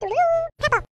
Peppa.